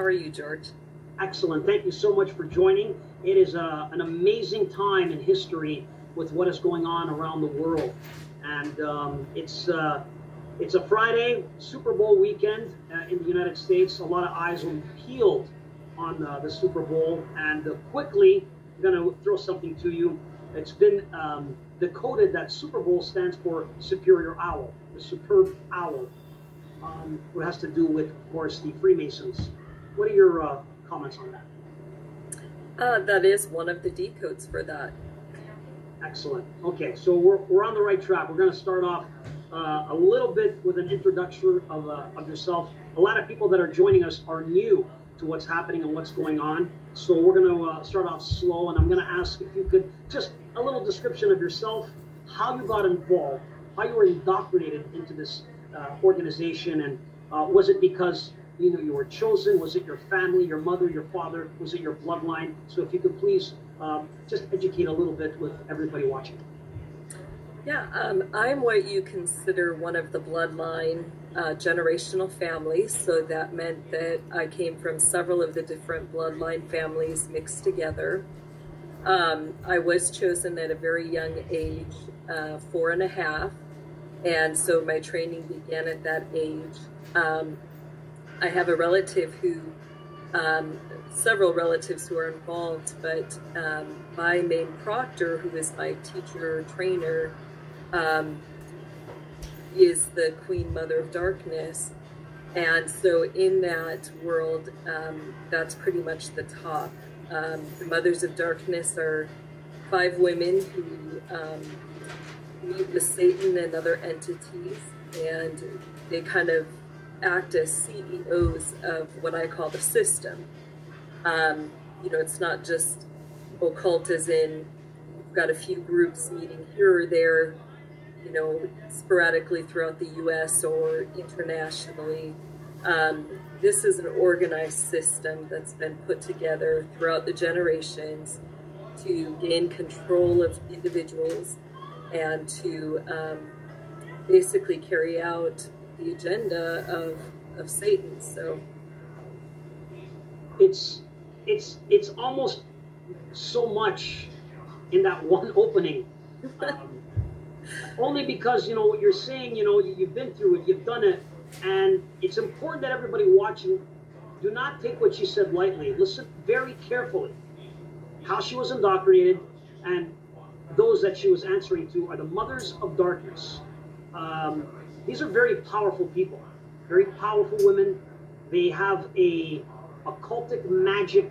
How are you, George? Excellent. Thank you so much for joining. It is uh, an amazing time in history with what is going on around the world, and um, it's uh, it's a Friday, Super Bowl weekend uh, in the United States. A lot of eyes will be peeled on uh, the Super Bowl, and uh, quickly, I'm going to throw something to you. It's been um, decoded that Super Bowl stands for Superior Owl, the superb owl. Um, has to do with, of course, the Freemasons. What are your uh, comments on that? Uh, that is one of the decodes for that. Excellent. Okay, so we're, we're on the right track. We're going to start off uh, a little bit with an introduction of, uh, of yourself. A lot of people that are joining us are new to what's happening and what's going on. So we're going to uh, start off slow, and I'm going to ask if you could just a little description of yourself, how you got involved, how you were indoctrinated into this uh, organization, and uh, was it because you know you were chosen? Was it your family, your mother, your father? Was it your bloodline? So if you could please um, just educate a little bit with everybody watching. Yeah, um, I'm what you consider one of the bloodline uh, generational families. So that meant that I came from several of the different bloodline families mixed together. Um, I was chosen at a very young age, uh, four and a half, and so my training began at that age. Um, I have a relative who, um, several relatives who are involved, but um, my main proctor, who is my teacher trainer, um, is the Queen Mother of Darkness. And so in that world, um, that's pretty much the top. Um, the Mothers of Darkness are five women who um, meet with Satan and other entities, and they kind of act as CEOs of what I call the system. Um, you know, it's not just occult as in we've got a few groups meeting here or there, you know, sporadically throughout the U.S. or internationally. Um, this is an organized system that's been put together throughout the generations to gain control of individuals and to um, basically carry out the agenda of, of Satan. So it's it's it's almost so much in that one opening. Um, only because you know what you're saying. You know you've been through it, you've done it, and it's important that everybody watching do not take what she said lightly. Listen very carefully. How she was indoctrinated, and those that she was answering to are the mothers of darkness. Um, these are very powerful people, very powerful women. They have a occultic magic